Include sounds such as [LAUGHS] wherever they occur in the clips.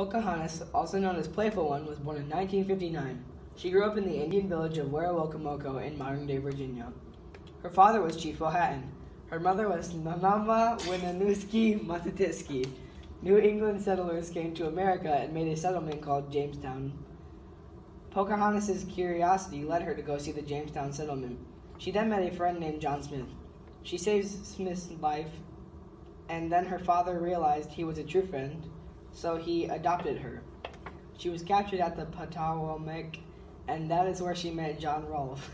Pocahontas, also known as Playful One, was born in 1959. She grew up in the Indian village of Werowocomoco in modern-day Virginia. Her father was Chief Powhatan. Her mother was Nanama Winnanuski Matatiski. New England settlers came to America and made a settlement called Jamestown. Pocahontas' curiosity led her to go see the Jamestown settlement. She then met a friend named John Smith. She saves Smith's life, and then her father realized he was a true friend, so he adopted her. She was captured at the Patawomeck, and that is where she met John Rolfe.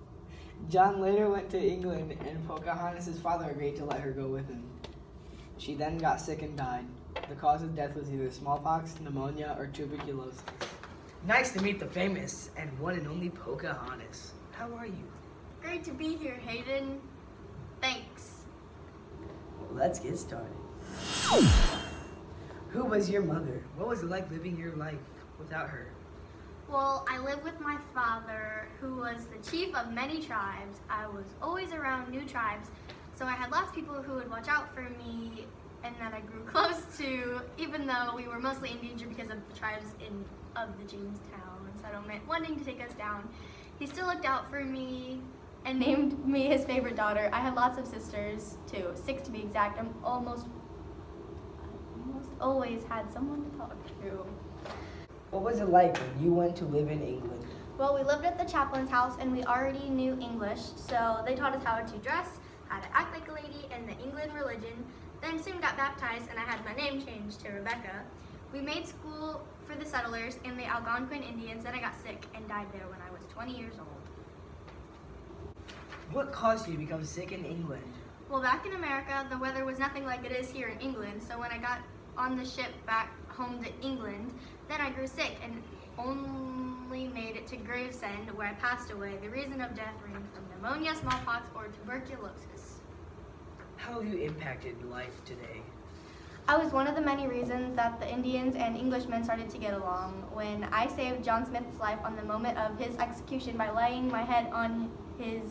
[LAUGHS] John later went to England, and Pocahontas' father agreed to let her go with him. She then got sick and died. The cause of death was either smallpox, pneumonia, or tuberculosis. Nice to meet the famous and one and only Pocahontas. How are you? Great to be here, Hayden. Thanks. Well, let's get started. Who was your mother? What was it like living your life without her? Well, I live with my father, who was the chief of many tribes. I was always around new tribes, so I had lots of people who would watch out for me and that I grew [LAUGHS] close to, even though we were mostly in danger because of the tribes in of the Jamestown settlement wanting to take us down. He still looked out for me and named me his favorite daughter. I had lots of sisters too, six to be exact. I'm almost, almost always had someone to talk to. What was it like when you went to live in England? Well, we lived at the chaplain's house and we already knew English, so they taught us how to dress, how to act like a lady in the England religion, then soon got baptized and I had my name changed to Rebecca. We made school for the settlers and the Algonquin Indians, then I got sick and died there when I was 20 years old. What caused you to become sick in England? Well, back in America, the weather was nothing like it is here in England, so when I got on the ship back home to England, then I grew sick and only made it to Gravesend, where I passed away. The reason of death ranged from pneumonia, smallpox, or tuberculosis. How have you impacted life today? I was one of the many reasons that the Indians and Englishmen started to get along. When I saved John Smith's life on the moment of his execution by laying my head on his,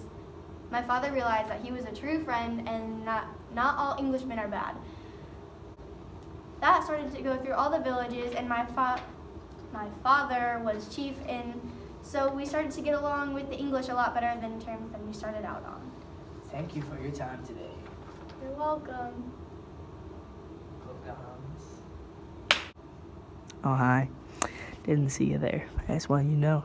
my father realized that he was a true friend and not, not all Englishmen are bad. That started to go through all the villages and my, fa my father was chief and so we started to get along with the English a lot better than terms than we started out on. Thank you for your time today. You're welcome. Oh, hi. Didn't see you there. I just want you to know.